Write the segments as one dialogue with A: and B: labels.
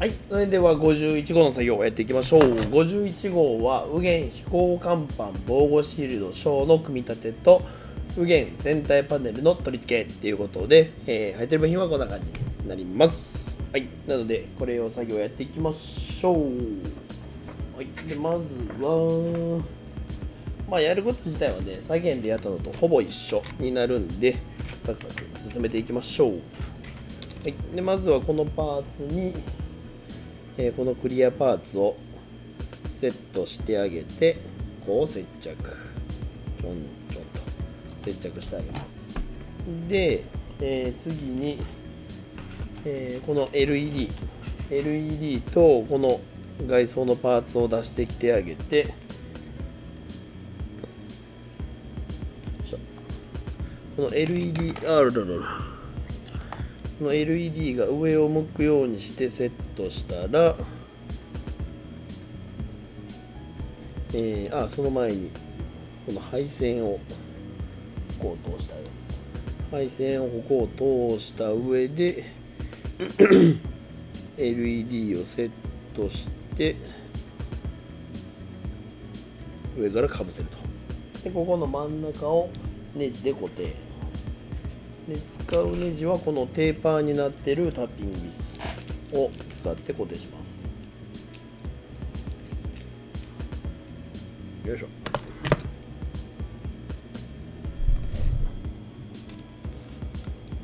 A: はい、それでは51号の作業をやっていきましょう。51号は右舷飛行甲板防護シールド小の組み立てと右舷船体パネルの取り付けっていうことで、えー、入ってる部品はこんな感じになります。はい、なのでこれを作業やっていきましょう。はい、でまずは、まあやること自体はね、左舷でやったのとほぼ一緒になるんで、サクサク進めていきましょう。はい、でまずはこのパーツに、えーこのクリアパーツをセットしてあげてこう接着。ちょんちょんと接着してあげます。で、えー次に、えーこの LED LED とこの外装のパーツを出してきてあげてこの LED あららららこの LED が上を向くようにしてセットしたら、えーあその前にこの配線をここを通したよ。配線をここを通した上で LED をセットして上からかぶせると。でここの真ん中をネジで固定。で使うネジはこのテーパーになってるタッピングビス。を使って固定します。よいしょ。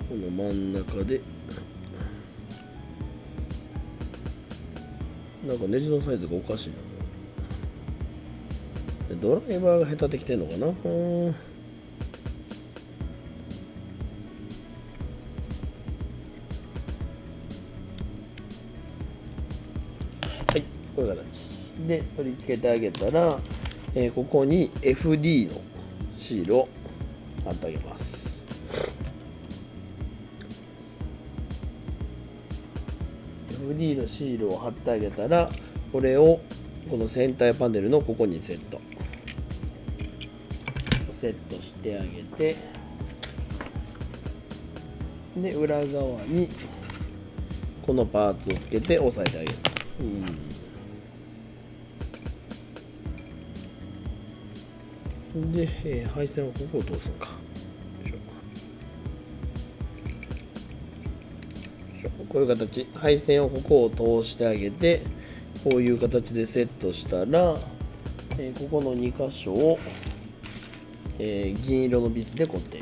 A: この真ん中で。なんかネジのサイズがおかしいな。ドライバーが下手できてんのかな。こういう形で取り付けてあげたら、えーここに FD のシールを貼ってあげます。FD のシールを貼ってあげたら、これをこの船体パネルのここにセット。セットしてあげて、で、裏側にこのパーツをつけて押さえてあげる。うんで、えー配線はここを通すのか。よいしょこういう形、配線をここを通してあげて、こういう形でセットしたら、えーここの2箇所を、えー銀色のビスで固定。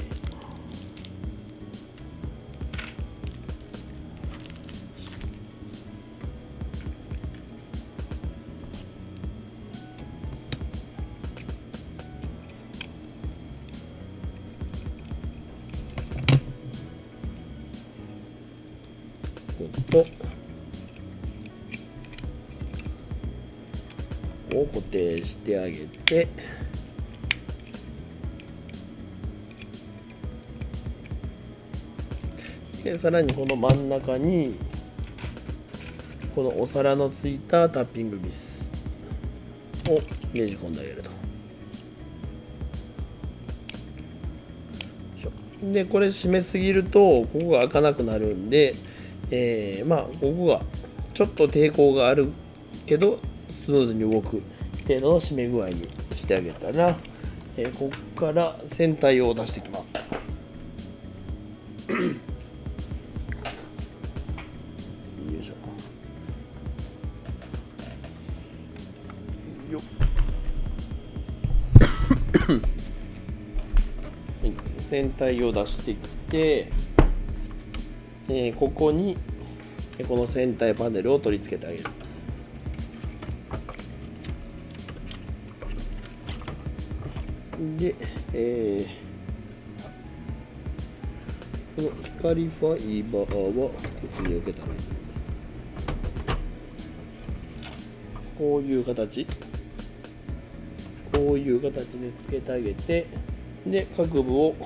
A: を固定してあげてでさらにこの真ん中にこのお皿のついたタッピングビスをねじ込んであげると。でこれ締めすぎるとここが開かなくなるんで、えーまあここがちょっと抵抗があるけどスムーズに動く程度の締め具合にしてあげたら、えーここから船体を出していきます。よいしょ。よっ。はい。船体を出してきて、えーここにえーこの船体パネルを取り付けてあげる。で、えーこの光ファイバーはこっちに受けたらいい。こういう形。こういう形でつけてあげてで各部を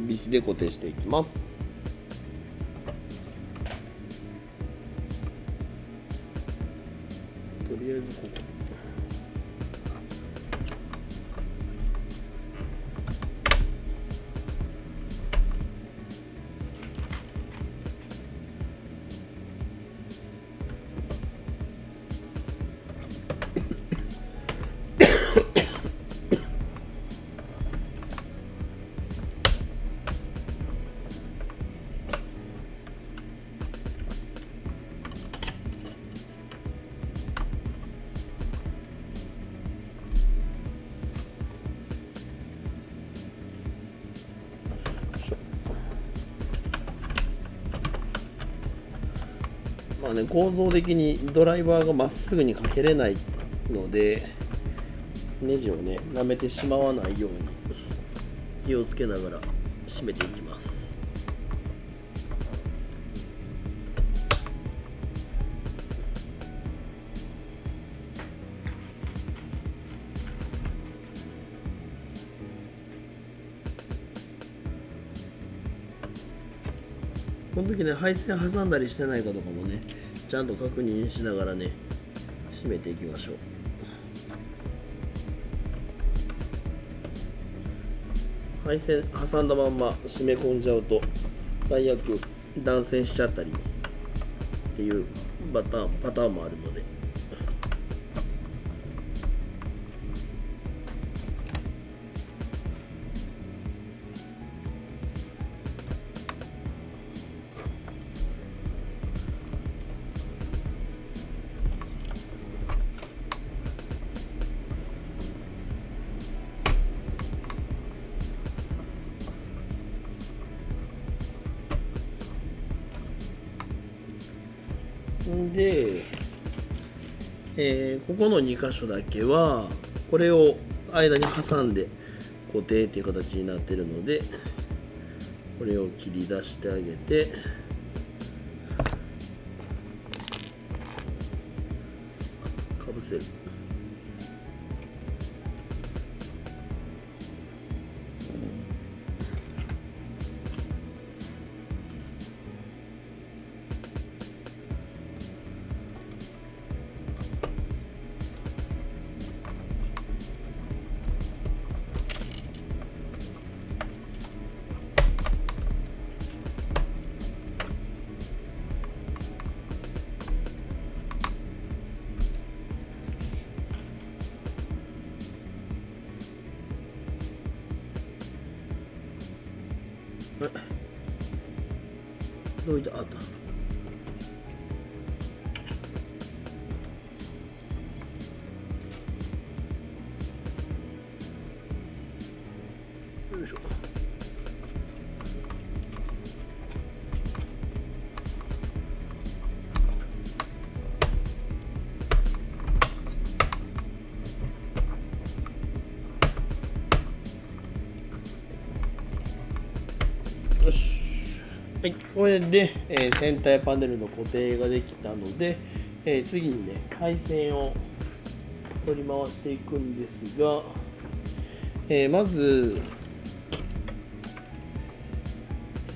A: ビスで固定していきます。とりあえずここ。ね構造的にドライバーがまっすぐにかけれないのでネジをね舐めてしまわないように気をつけながら締めていきます。この時ね配線挟んだりしてないかとかもねちゃんと確認しながらね締めていきましょう。配線挟んだまんま締め込んじゃうと最悪断線しちゃったりっていうパターンパターンもあるので。で、えーここの2箇所だけはこれを間に挟んで固定っていう形になってるのでこれを切り出してあげてかぶせる。よし。はい。これで、えー船体パネルの固定ができたので、えー次にね配線を取り回していくんですが、えーまず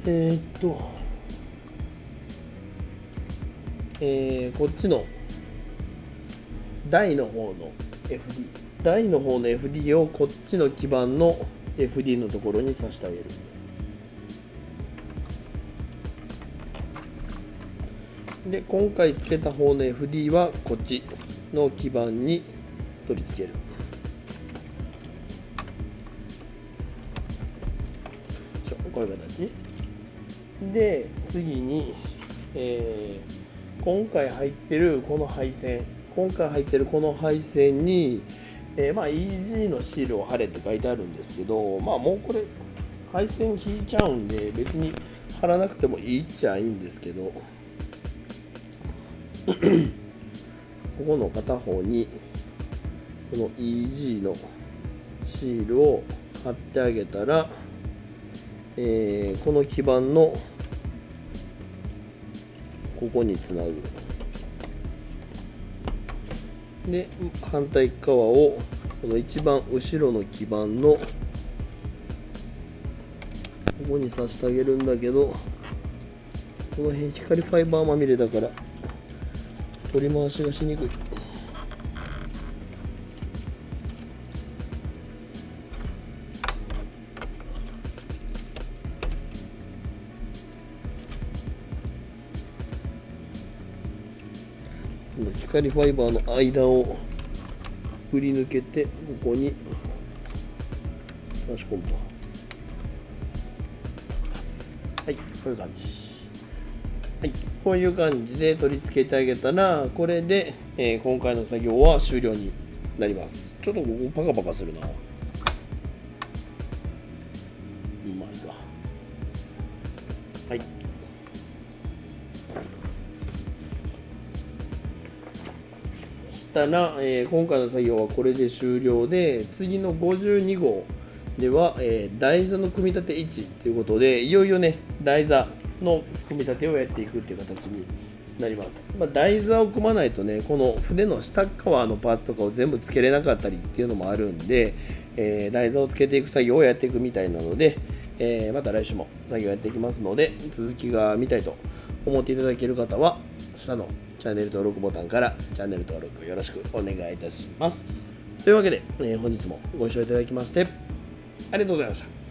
A: えーっとえーこっちの台の方の FD 台の方の FD をこっちの基板の FD のところに挿してあげる。で今回つけた方の FD はこっちの基板に取り付ける。こういう形で次に、えー今回入ってるこの配線。今回入ってるこの配線に、えーまあ EG のシールを貼れって書いてあるんですけどまあもうこれ配線引いちゃうんで別に貼らなくてもいいっちゃいいんですけど。ここの片方にこの EG のシールを貼ってあげたら、えーこの基板のここにつなぐ。で反対側をその一番後ろの基板のここに刺してあげるんだけどこの辺光ファイバーまみれだから。取り回しがしにくい光ファイバーの間を振り抜けてここに差し込むと。はいこういう感じ。はい、こういう感じで取り付けてあげたらこれで、えー今回の作業は終了になります。ちょっとここパカパカするな。うまいわ。はい。したら、えー今回の作業はこれで終了で次の52号では、えー台座の組み立て1ということでいよいよね台座の組み立てをやっていくっていう形になります、まあ、台座を組まないとねこの船の下側のパーツとかを全部つけれなかったりっていうのもあるんで、えー台座をつけていく作業をやっていくみたいなので、えーまた来週も作業やっていきますので続きが見たいと思っていただける方は下のチャンネル登録ボタンからチャンネル登録よろしくお願いいたします。というわけで、えー本日もご視聴いただきましてありがとうございました。